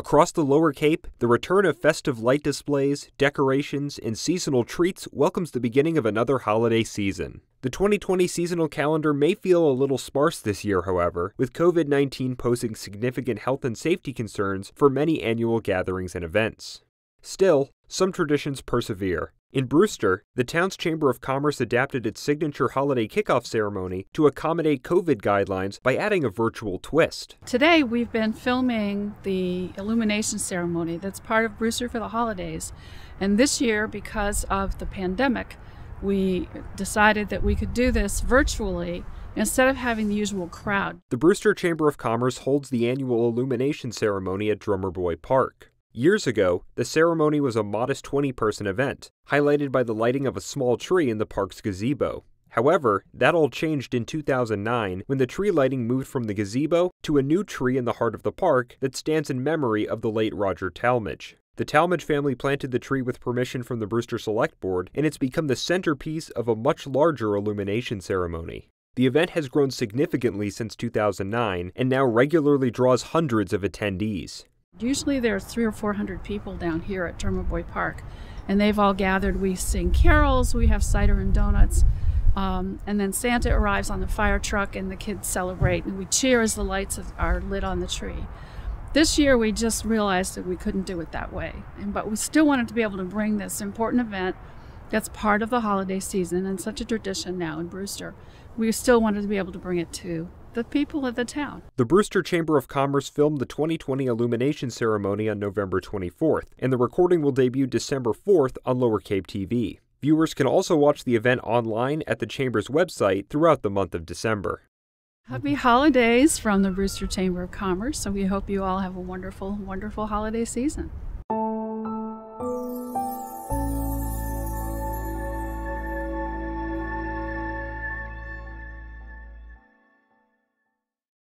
Across the Lower Cape, the return of festive light displays, decorations, and seasonal treats welcomes the beginning of another holiday season. The 2020 seasonal calendar may feel a little sparse this year, however, with COVID 19 posing significant health and safety concerns for many annual gatherings and events. Still, some traditions persevere. In Brewster, the town's Chamber of Commerce adapted its signature holiday kickoff ceremony to accommodate COVID guidelines by adding a virtual twist. Today, we've been filming the illumination ceremony that's part of Brewster for the holidays. And this year, because of the pandemic, we decided that we could do this virtually instead of having the usual crowd. The Brewster Chamber of Commerce holds the annual illumination ceremony at Drummer Boy Park. Years ago, the ceremony was a modest 20 person event, highlighted by the lighting of a small tree in the park's gazebo. However, that all changed in 2009 when the tree lighting moved from the gazebo to a new tree in the heart of the park that stands in memory of the late Roger Talmadge. The Talmadge family planted the tree with permission from the Brewster Select Board, and it's become the centerpiece of a much larger illumination ceremony. The event has grown significantly since 2009 and now regularly draws hundreds of attendees. Usually there's three or four hundred people down here at Drummer Boy Park, and they've all gathered. We sing carols, we have cider and donuts, um, and then Santa arrives on the fire truck, and the kids celebrate, and we cheer as the lights are lit on the tree. This year we just realized that we couldn't do it that way, and, but we still wanted to be able to bring this important event that's part of the holiday season and such a tradition now in Brewster. We still wanted to be able to bring it to the people of the town. The Brewster Chamber of Commerce filmed the 2020 illumination ceremony on November 24th, and the recording will debut December 4th on Lower Cape TV. Viewers can also watch the event online at the Chamber's website throughout the month of December. Happy holidays from the Brewster Chamber of Commerce. So we hope you all have a wonderful, wonderful holiday season.